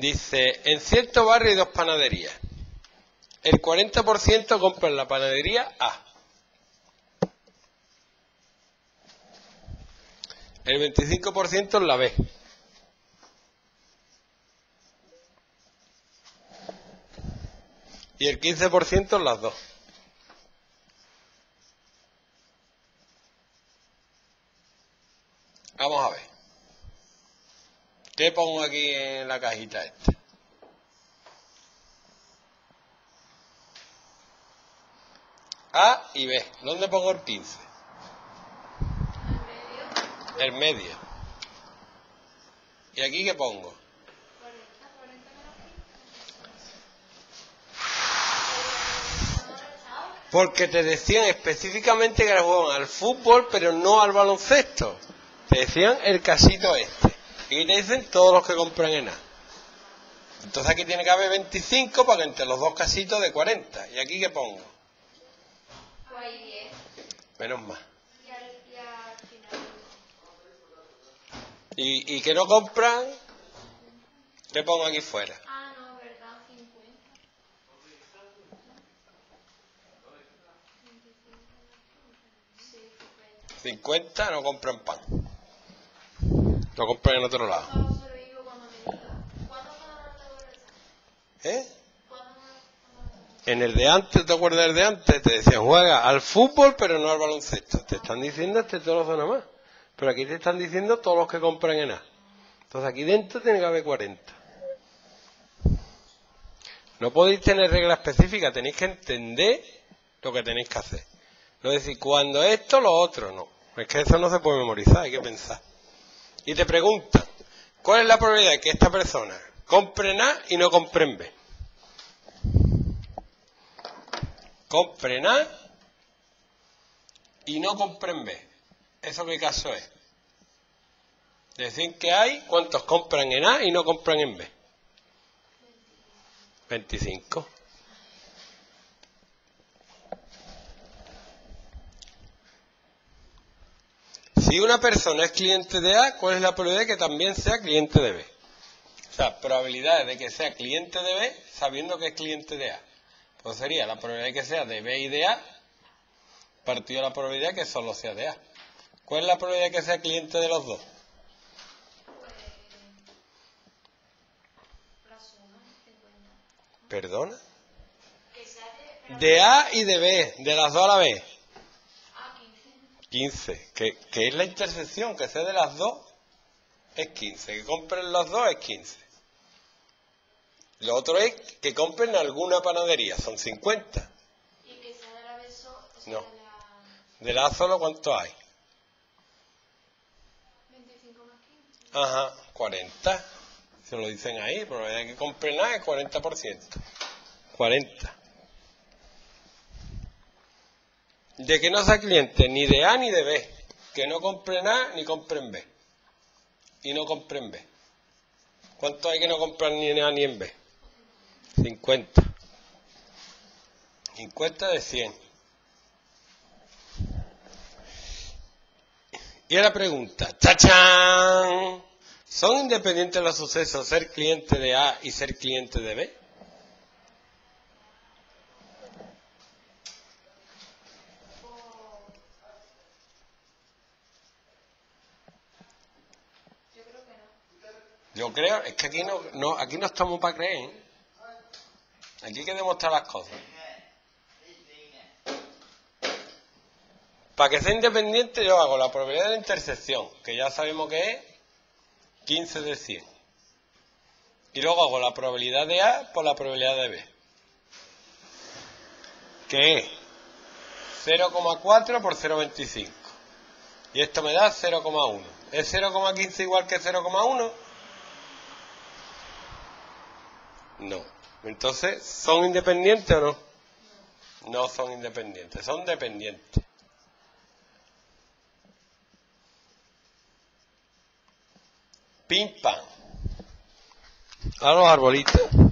Dice, en cierto barrio hay dos panaderías. El 40% compra en la panadería A. El 25% en la B. Y el 15% en las dos. ¿Qué pongo aquí en la cajita esta? A y B. ¿Dónde pongo el 15? El medio. ¿Y aquí qué pongo? Porque te decían específicamente que jugaban al fútbol, pero no al baloncesto. Te decían el casito este. Y te dicen todos los que compran en A. Entonces aquí tiene que haber 25 para que entre los dos casitos de 40. ¿Y aquí qué pongo? Menos más. ¿Y, y que no compran? ¿Qué pongo aquí fuera? Ah, no, verdad, 50. 50 no compran pan. Lo compran en otro lado. ¿Eh? ¿Cuándo me van En el de antes, ¿te acuerdas del de antes? Te decían, juega al fútbol, pero no al baloncesto. Te están diciendo este trozo nada más. Pero aquí te están diciendo todos los que compran en A. Entonces aquí dentro tiene que haber 40. No podéis tener reglas específicas, tenéis que entender lo que tenéis que hacer. No decir, cuando esto, lo otro, no. Es que eso no se puede memorizar, hay que pensar. Y te preguntan, ¿cuál es la probabilidad de que esta persona compre A y no compre B? compren A y no compren B. ¿Eso qué caso es? Decir que hay cuántos compran en A y no compran en B. 25. Si una persona es cliente de A, ¿cuál es la probabilidad de que también sea cliente de B? O sea, probabilidades de que sea cliente de B sabiendo que es cliente de A. Pues sería la probabilidad de que sea de B y de A partido de la probabilidad de que solo sea de A. ¿Cuál es la probabilidad de que sea cliente de los dos? La suma, 50. ¿Perdona? De A y de B, de las dos a la vez. Ah, 15. 15. Que, que es la intersección, que sea de las dos es 15. Que compren los dos es 15. Lo otro es que compren alguna panadería, son 50. Y que sea de la beso... O sea, No. de la... Solo, ¿cuánto hay? 25 más 15. Ajá, 40. Se lo dicen ahí, probabilidad que compren nada es 40%. 40. De que no sea cliente ni de A ni de B. Que no compren A ni compren B. Y no compren B. ¿Cuánto hay que no compran ni en A ni en B? 50. 50 de 100. Y ahora pregunta, ¡chachán! ¿Son independientes los sucesos ser cliente de A y ser cliente de B? Yo creo que no. Yo creo, es que aquí no, aquí no estamos para creer. ¿eh? Aquí hay que demostrar las cosas. Para que sea independiente yo hago la probabilidad de la intersección, que ya sabemos que es 15 de 100. Y luego hago la probabilidad de A por la probabilidad de B. Que es 0,4 por 0,25. Y esto me da 0,1. ¿Es 0,15 igual que 0,1? No. Entonces, ¿son independientes o no? No son independientes, son dependientes. Pim pam. A los arbolitos.